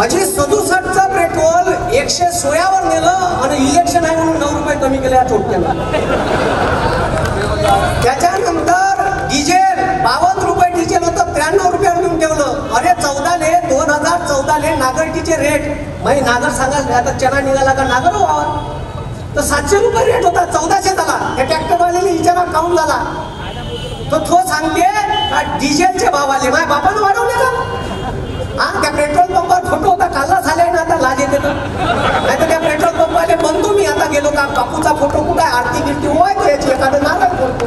अजी सदुसष्टचं पेट्रोल एकशे सोळावर नेलं आणि इलेक्शन आहे म्हणून नऊ रुपये कमी केले या चोट्याला त्याच्यानंतर डिझेल बावन्न रुपये डिझेल होतं त्र्याण्णव रुपयावर नेऊन ठेवलं. अरे चौदाले दोन हजार चौदाले नागरटीचे रेट म्हणजे नागर सांगा आता चना निघाला का नागर हो व्हावा तर सातशे रुपये रेट होता चौदाशे झाला. हे ट्रॅक्टरवाल्याने विचारा काउंट झाला? तो तो सांगते का डिझेलचे भाव आले? माझ्या बापानं वाढवले ना नाही तर त्या पेट्रोल पंपाले म्हणतो मी आता गेलो का? बापूचा फोटो कुठे आहे? आरती गिरती होय याची एखादं नारळ बोलतो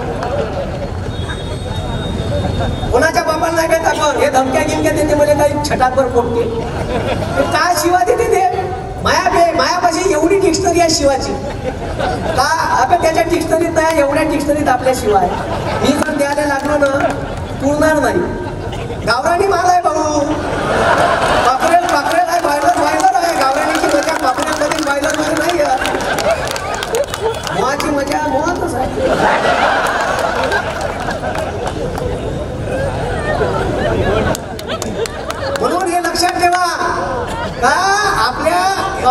कोणाच्या बापाला नाही काय दाखव हे धमक्या गिमक्या देते मला काही छटाकवर पोटते काय शिवा देते ते? माया बे मायापाशी एवढी डिक्शनरी आहे शिवाची. का? आपण त्याच्या डिक्शनरीत नाही एवढ्या डिक्शनरीत आपल्या शिवाय मी जर द्यायला लागलो ना पुरणार नाही. गावराणी माल आहे भाऊ. बापरे म्हणून हे लक्षात ठेवा. का आपल्या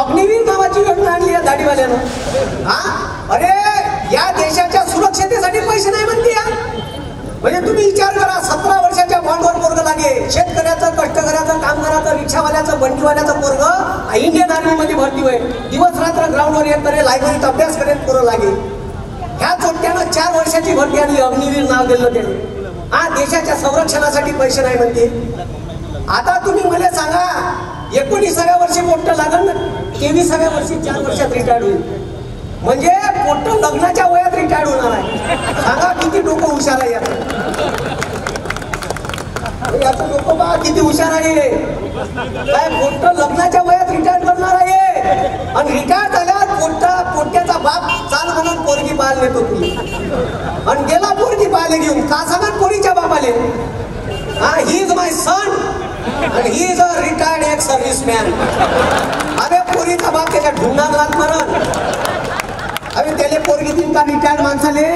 अग्निवीर नावाची योजना आणली आहे दाढीवाल्यानं? हा? अरे या देशाच्या सुरक्षतेसाठी पैसे नाही म्हणते या म्हणजे तुम्ही विचार करा सतरा वर्षाच्या बॉन्डवर पोरग लागे. शेतकऱ्याचं कष्टकऱ्याचं कामगाराचं रिक्षावाल्याचं बंडीवाल्याचं पोरग इंडियन आर्मी मध्ये भरती होईल. दिवस रात्र ग्राउंडवर येत करे लायब्ररीत अभ्यास करेल पोरं लागेल ह्या चोट्यानं चार वर्षाची भरती आणली अग्निवीर नाव दिलं त्याने. हा देशाच्या संरक्षणासाठी पैसे नाही म्हणते. आता तुम्ही मला सांगा एकोणीसाव्या वर्षी पोट्ट लागल ना वर्षी चार वर्षात रिटायर्ड होईल. म्हणजे पोट्ट लग्नाच्या वयात रिटायर्ड होणार आहे. सांगा किती डोकं हुशार आहे याचं याचं लोक बा किती हुशार आहे काय पोट्ट लग्नाच्या वयात रिटायर करणार आहे आणि रिटायर झाल्यावर पोट्टा पोट्याचा बाप चाल म्हणून पोरगी पाहायला नेतो तुम्ही आणि गेला पोरगी पाहायला घेऊन का सांगा पोरीच्या बापाले? हा ही इज माय सन आणि ही इज अ रिटायर्ड एक सर्व्हिस मॅन अरे पोरीचा बाप त्याच्या ढुंगात राहत मारत अरे त्याले पोरगी दिन का रिटायर्ड माणसाले?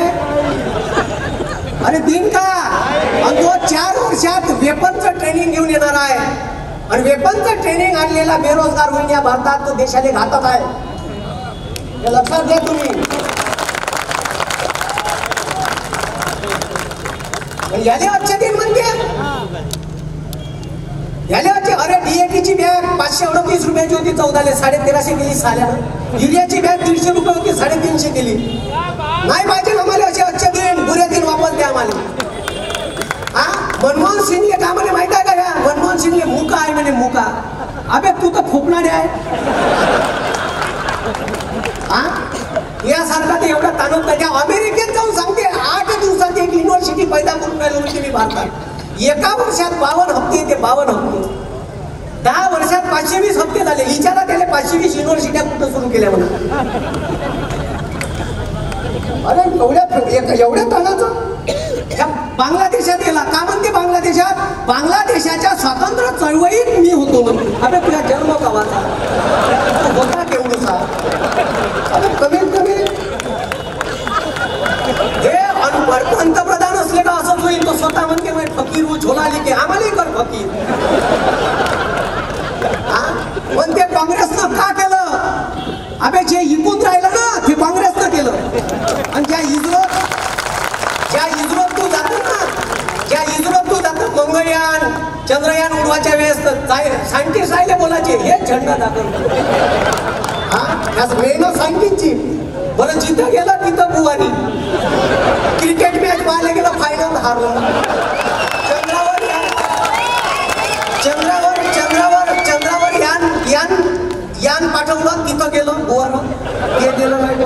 अरे दिन का? आणि तो चार वर्षात वेपनचं ट्रेनिंग घेऊन येणार आहे. आणि वेपनचं ट्रेनिंग आणलेला बेरोजगार होईल या भारतात तो देशाने घातक आहे. हे लक्षात घ्या तुम्ही. याले आजच्या दिन म्हणते याले आजचे अरे डीएटीची बॅग पाचशे अडतीस रुपयाची होती चौदाले साडे तेराशे दिली साल्या युरियाची बॅग दीडशे रुपये होती साडेतीनशे दिली नाही पाहिजे आम्हाला असे आजच्या दिन बुऱ्या दिन वापस द्या आम्हाला हा मनमोहन सिंगले का म्हणे माहीत आहे का ह्या मनमोहन सिंगले आणि मुका. अबे तू तर खोपणारे आहे. यासारखा ते एवढा ताणून त्या अमेरिकेत जाऊन सांगते आठ दिवसात एक युनिव्हर्सिटी पैदा करून राहिली होती मी भारतात. एका वर्षात बावन्न हप्ते येते बावन्न हप्ते. दहा वर्षात पाचशे वीस हप्ते झाले. विचारा त्याला पाचशे वीस युनिव्हर्सिट्या कुठं सुरू केल्या म्हणून. अरे एवढ्या एवढ्या ताणाचं? या बांगलादेशात गेला. का म्हणते बांगलादेशात? बांगलादेशाच्या स्वातंत्र्य चळवळीत मी होतो अरे तुझ्या जन्म गावाचा होता केवढसा? अरे कमीत कमी. हे पंतप्रधान असले का असंच होईल? तो स्वतः म्हणते "मैं फकीर हूँ झोला लेके आम्हालाही कर फकीर. म्हणते पण ते काँग्रेसनं का केलं? अबे जे इकून राहिलं ना ते काँग्रेसनं केलं आणि ज्या इस्रोत ज्या इस्रोत तू जातो ना ज्या इस्रोत तू जातो मंगळयान चंद्रयान उडवाच्या वेळेस सायंटिस्ट राहिले बोलायचे हे झेंडा दाखवतो हा? मेन मेहनत बरं जिथं गेला तिथं बुवानी. क्रिकेट मॅच पाहायला गेलं फायनल हारलं. चंद्रावर चंद्रावर चंद्रावर चंद्रावर यान यान यान पाठवलं तिथं गेलं बुवानं. हे गेलं नाही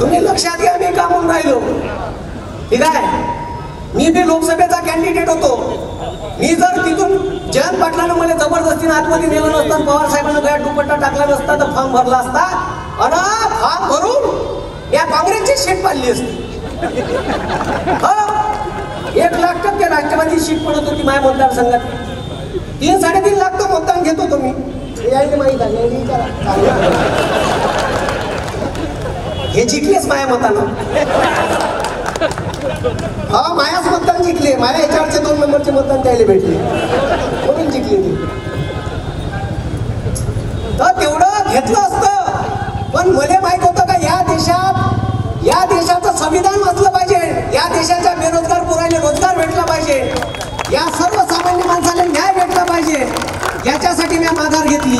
तुम्ही लक्षात घ्या मी का म्हणून राहिलो. ठीक आहे? मी बी लोकसभेचा कॅन्डिडेट होतो. मी जर तिथून जयंत पाटलानं मला जबरदस्तीने आतमध्ये नेलं नसतं पवार साहेबांना गळ्यात दुपट्टा टाकला नसता तर फॉर्म भरला असता अन फॉर्म भरून या काँग्रेसची सीट पाडली असती. एक लाख टक्के राष्ट्रवादी सीट पडत होती माझ्या मतदारसंघात. तीन साडेतीन लाख तो मतदान घेतो तुम्ही हे माहीत हे जिंकलेच माझ्या मतानं. हा मायाच मतदान जिंकले माया याच्यावरचे दोन नंबरचे मतदान त्याला भेटले. म्हणून जिंकले ती. तर तेवढं घेतलं असतं. पण मला माहीत होतं का या देशात या देशाचं संविधान वाचलं पाहिजे. या देशाच्या बेरोजगार पोराने रोजगार भेटला पाहिजे. या सर्वसामान्य माणसाला न्याय भेटला पाहिजे. याच्यासाठी मी माघार घेतली.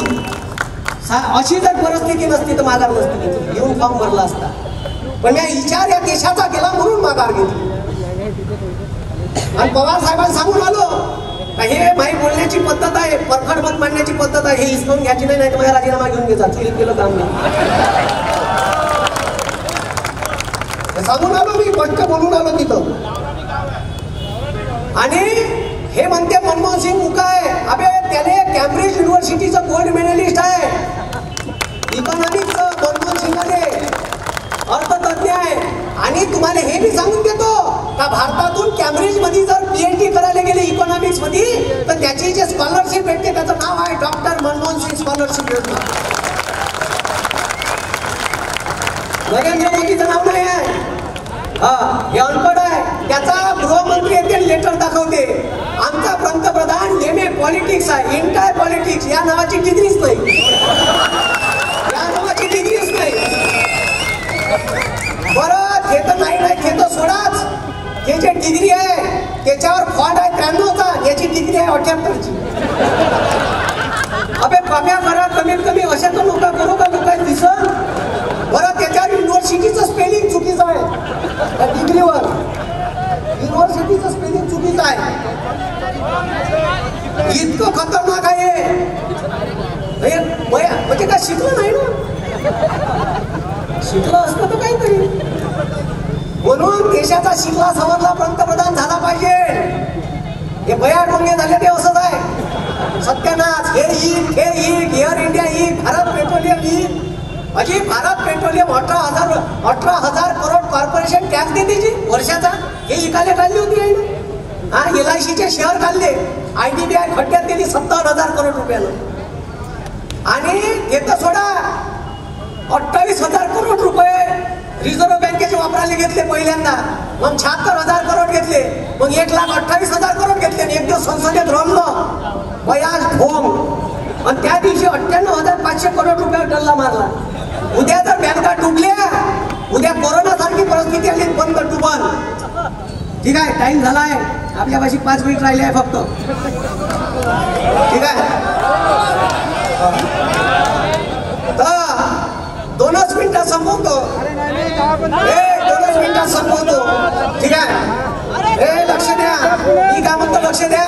अशी जर परिस्थिती नसती तर माघार नसती घेतली येऊन फॉर्म भरला असता. पण मी विचार या देशाचा केला म्हणून माघार घेतली. आणि पवार साहेबांना सांगून आलो हे माही बोलण्याची पद्धत आहे परखड मत मांडण्याची पद्धत आहे हे हिसकावून घ्यायची नाही नाही तर माझा राजीनामा घेऊन घ्यायचा चुलीत केलं काम नाही सांगून आलो मी पटक बोलून आलो तिथं. आणि हे म्हणते मनमोहन सिंग मुका आहे अबे त्याने कॅम्ब्रिज युनिव्हर्सिटीचं गोल्ड मेडलिस्ट आहे इकॉनॉमिक्स मनमोहन सिंगाने अर्थतज्ञ आहे आणि तुम्हाला हे मी सांगून देतो का भारतातून कॅम्ब्रिजमध्ये जर पीएचडी करायला गेले इकॉनॉमिक्समध्ये तर त्याची जे स्कॉलरशिप भेटते त्याचं नाव आहे डॉक्टर मनमोहन सिंग स्कॉलरशिप योजना नरेंद्र मोदीचं नाव नाही आहे? हा हे अनपड आहे. त्याचा गृहमंत्री येथे लेटर दाखवते. आमचा पंतप्रधान एम ए पॉलिटिक्स आहे. इंटायर पॉलिटिक्स या नावाची डिग्रीच नाही. या नावाची डिग्रीच नाही. बरं ते तर नाही नाही ते तर सोडाच. ते जे डिग्री आहे त्याच्यावर फॉन्ट आहे त्र्याण्णवचा. याची डिग्री आहे अठ्याहत्तरची. अबे कम्या करा कमीत कमी अशा तर लोक करू का लोकांनी दिसत बरं त्याच्यावर युनिव्हर्सिटीचं स्पेलिंग चुकीचं आहे त्या डिग्रीवर युनिव्हर्सिटीचं स्पेलिंग चुकीचं आहे इतकं खतरनाक आहे. बया- म्हणजे काय शिकलं नाही ना? शिकलं असतं तर काहीतरी. म्हणून देशाचा शिकला समजला पंतप्रधान झाला पाहिजे. हे बया डोंगे झाले ते असंच आहे. सत्यानाश हे ईद हे ही एअर इंडिया ही भारत पेट्रोलियम ही. अजी भारत पेट्रोलियम अठरा हजार अठरा हजार करोड कॉर्पोरेशन टॅक्स देते जी वर्षाचा. हे इकाले काढली होती एलआयसीचे एल आय शेअर खाल्ले. आय डी बी आय खड्ड्यात गेली सत्तर हजार करोड रुपयाला. आणि हे तर सोडा अठ्ठावीस हजार करोड रुपये रिझर्व्ह बँकेचे वापरायला घेतले पहिल्यांदा. मग शहात्तर हजार करोड घेतले. मग एक लाख अठ्ठावीस हजार करोड घेतले. आणि एक दिवस संसदेत रमलं. बयाज भोंग आणि त्या दिवशी अठ्ठ्याण्णव हजार पाचशे करोड रुपये डल्ला मारला उद्या जर बँका डुबल्या उद्या कोरोना सारखी परिस्थिती आली बंद डुबल ठीक आहे टाइम झाला आहे आपल्या पाशी पाच मिनिट राहिले आहे फक्त. ठीक आहे. तर दोनच मिनिटात संपवतो. ए दोनच मिनिटात संपवतो. ठीक आहे ए लक्ष द्या मी काय म्हणतो लक्ष द्या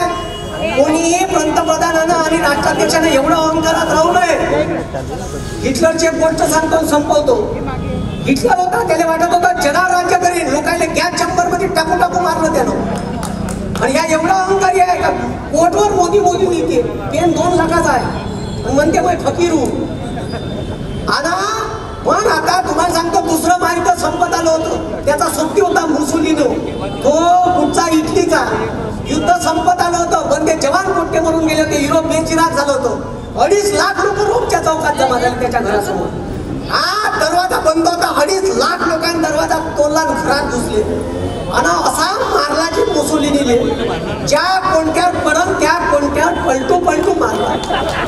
कोणीही पंतप्रधानानं आणि राष्ट्राध्यक्षानं एवढं अहंकारात राहू नये. हिटलरची एक गोष्ट सांगतो संपवतो. हिटलर होता त्याला वाटत होता जनार राज्य करीन लोकांना गॅस चंबरमध्ये टाकू टाकू मारलं त्यानं. आणि या एवढा अहंकारी आहे का? कोटवर मोदी मोदी लिहिते पेन दोन लाखाचा आहे. म्हणते मग फकीरू आता पण आता तुम्हाला सांगतो दुसरं महायुद्ध संपत आलं होतं. त्याचा सुट्टी होता मुसुलीनो. तो कुठचा इटलीचा. युद्ध संपत आलं होतं पण ते जवान कुठे मरून गेले होते. युरोप बेचिराग झालं होतं. अडीच लाख लोक रोमच्या चौकात जमा झाले त्याच्या घरासमोर. हा दरवाजा बंद होता. अडीच लाख लोकांनी दरवाजा तोडला घरात घुसले. आणि असा मारला की मुसोलिनीने ज्या कोणत्यावर पडल त्या कोणत्यावर पलटू पलटू मारला.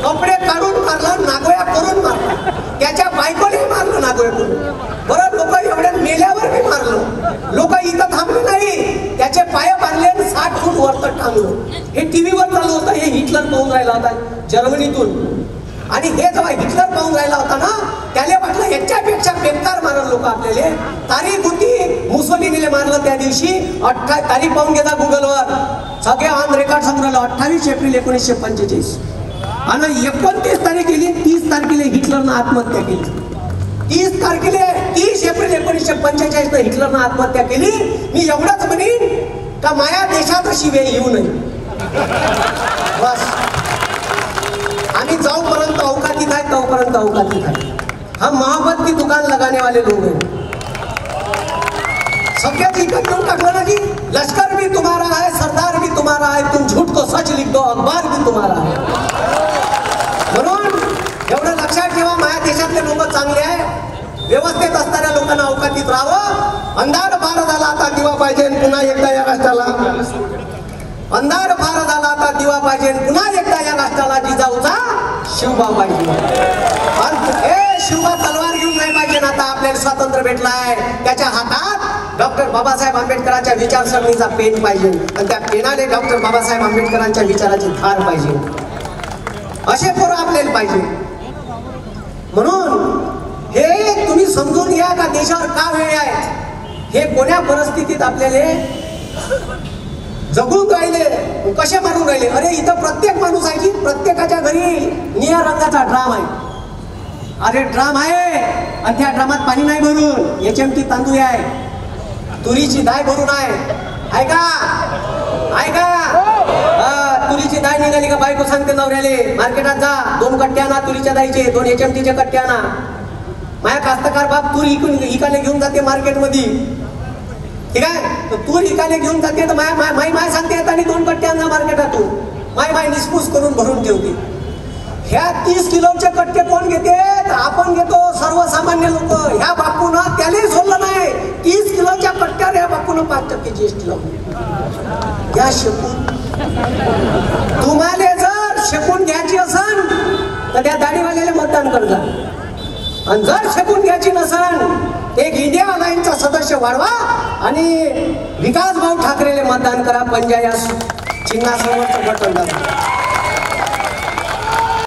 कपडे काढून मारला नागोया करून मारला. त्याच्या बायकोने मारलं नागोया बरं लोक एवढ्या मेल्यावर मी मारलं. लोक इथं थांबले नाही. त्याचे पाय बांधले साठ फूट वरत थांबलो हे टीव्हीवर चालू होतं हे हिटलर पाहून राहिला होता जर्मनीतून. आणि हे जेव्हा हिटलर पाहून राहिला होता ना त्याला वाटलं याच्यापेक्षा बेकार मारल लोक आपल्याला. तारीख होती मुसोलिनीले मारलं त्या दिवशी. अठ्ठा तारीख पाहून घेता गुगलवर. सगळे ऑन रेकॉर्ड संग्रहलं अठ्ठावीस एप्रिल एकोणीसशे पंचेचाळीस. आणि एकोणतीस तारीख गेली तीस तारखेला हिटलरनं आत्महत्या केली. तीस तारखेला तीस एप्रिल एकोणीसशे पंचेचाळीस ला हिटलरनं आत्महत्या केली. मी एवढंच म्हणेन का माया देशात अशी वेळ येऊ नये. बस. आम्ही जाऊपर्यंत अवकातीत आहे तोपर्यंत अवकातीत आहे हम मोहब्बत की दुकान लगाने वाले लोग हैं सगळ्यात इकत देऊन टाकलं ना की लष्कर भी तुम्हारा है सरदार भी तुम्हारा है तुम झूठ को सच लिख दो अखबार भी तुम्हारा है. म्हणून लोक चांगले आहे. व्यवस्थेत असणाऱ्या लोकांना अवकाशीत राहावं. अंधार फार झाला आता दिवा पाहिजे पुन्हा एकदा या राष्ट्राला. अंधार फार झाला आता दिवा पाहिजे पुन्हा एकदा या राष्ट्राला जिजाऊचा शिवबा पाहिजे. ए शिवबा तलवार घेऊन नाही पाहिजे ना आता आपल्याला स्वातंत्र्य भेटलाय. त्याच्या हातात डॉक्टर बाबासाहेब आंबेडकरांच्या विचारसरणीचा पेन पाहिजे. आणि त्या पेनाने डॉक्टर बाबासाहेब आंबेडकरांच्या विचाराची धार पाहिजे. असे पोरं आपल्याला पाहिजे. म्हणून हे तुम्ही समजून घ्या का देशावर का वेळ आहेत हे कोण्या परिस्थितीत आपल्याला जगून राहिले? कसे मारून राहिले? अरे इथं प्रत्येक माणूस आहे की प्रत्येकाच्या घरी निळ्या रंगाचा ड्राम आहे. अरे ड्राम आहे आणि त्या ड्रामात पाणी नाही भरून. एच एम टी तांदूळ आहे. तुरीची दाय भरून आहे. ऐका ऐका काय निघाली का बायको सांगते नवऱ्याले? मार्केटात जा. दोन कट्ट्या ना तुरीच्या दाईचे दोन एच एम टीच्या कट्ट्या आणा माया कास्तकार बाप तूर इकून इकाने घेऊन जाते मार्केटमध्ये. ठीक आहे? तर तूर इकाने घेऊन जाते तर माय माय माय माय सांगते आणि दोन कट्ट्यांना आणा मार्केटातून. माय माय निसपूस करून भरून ठेवते. ह्या तीस किलोचे कट्टे कोण घेते? तर आपण घेतो सर्वसामान्य लोक. ह्या बापून त्यालाही सोडलं नाही. तीस किलोच्या कट्ट्यावर ह्या बापून पाच टक्के जीएसटी लावून घ्या शेकून तुम्हाला जर शेकून घ्यायची असन तर त्या दाढीवाल्याला मतदान करजा आणि जर शेकून घ्यायची नसन एक इंडिया अलायन्सचा सदस्य वाढवा आणि विकास भाऊ ठाकरेले मतदान करा. पंजा या चिन्हासमोरचं बटन दाबा